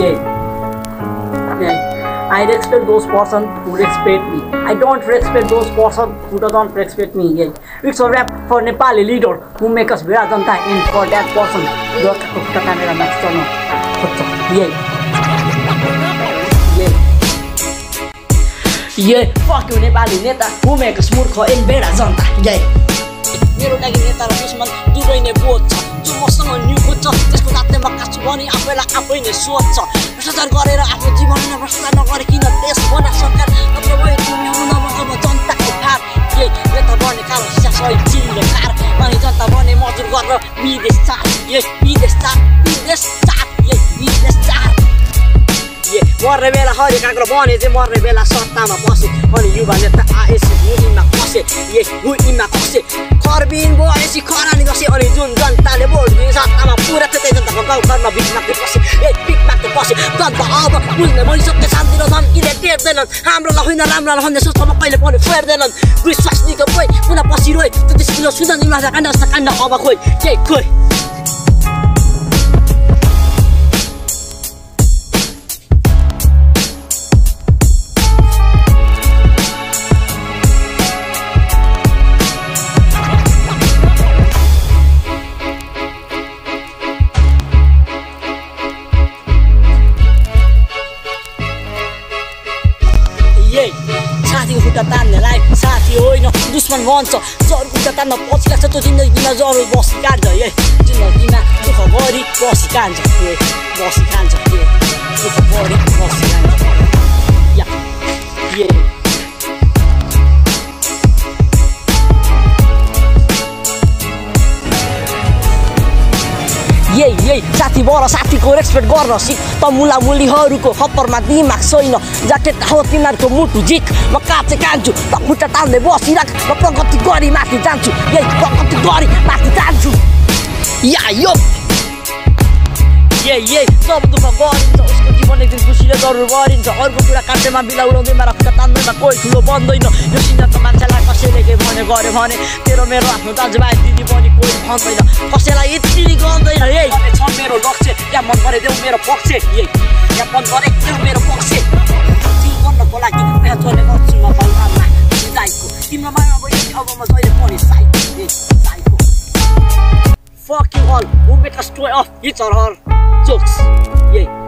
Yeah. Yeah. I respect those person who respect me. I don't respect those person who don't respect me. Yeah. It's a rap for Nepali leader who make us Vira Janta and for that person. Yeah. Yeah. Yeah. Fuck you Nepali नेता who make us मूर्ख and Vira Janta. Yeah. मेरो लागि नेता र दुश्मन दुवै नै बोध छ जो मसँग न्यु खोज्छ त्यसको भने आफैलाई आफै नै सोध्छ। भ्रष्टाचार गरेर आफ्नो जीवनमा भ्रष्टाचार नगरे किन देश बना सरकार? जनताको कार? अनि जनता बने गरेर मर्ने बेला हरेक काँक्रो बने चाहिँ मर्ने बेला सत्तामा बसे। अनि युवा नेता आएपछि भुइँमा खसे। ए भुइँमा खसे। खरबिन भएपछि खरानी बसे। अनि जुन जनताले भोट सत्तामा पुरा त्यतै जनताको गाउँ घरमा बिच माग्दै बसे ए बिच माग्दै बसे जनता अब बुझ्ने भइसक्यो शान्ति र धम्कीले टेर्दैनन् हाम्रो होइन राम्रो भन्ने सोचमा कहिले पनि फेर्दैनन् विश्वास निको खोइ पुनः पछि रोइ त्यो त्यस किलो काण्ड काण्ड अब खोइ के खोइ यही साथीको खुट्टा तान्नेलाई साथी होइन दुश्मन भन्छ जरु खुट्टा तान्न पछि लाग्छ त्यो जिन्दगीमा जरुर बसी काट्छ ए जिन्दगीमा दुःख गरी बसी कान्छ ए बसी खान्छ ए दुःख गरी बसी खान्छ या ए यही यही। साथी बर साथीको रेस्पेक्ट गर्न त मुलामुलीहरूको खप्परमा दिमाग छैन। ज्याकेट हो तिनीहरूको मुटु झिक। म काचे कान्छु त खुट्टा तान्दै बसिराख। म प्रगति गरी माथि जान्छु। यही प्रगति गरी माथि जान्छु। या यो। यही यही। सब दुःख गरिन्छ। उसको जीवन एक दिन खुसीले जरुर गरिन्छ। अर्को कुरा काटेमा बिला उडाउँदैमा र खुट्टा तान्दैमा कोही ठुलो बन्दैन। यो कसैले के भने गऱ्यो भने तेरो मेरो आफ्नो दाजुभाइ दिदी पनि कोही भन्दैन कसैलाई यति गर्दैन यही छ मेरो लक्ष्य या मन पराइदेऊ मेरो पक्ष यही या मन पराइदेऊ मेरो पक्ष गर्नको लागि यहाँ चल्ने गर्छु म बलवानमा सिधाइको तिम्रो माया बहिनी अब म जहिले पनि psycho psycho you all who make us toy off each other jokes. Yeah.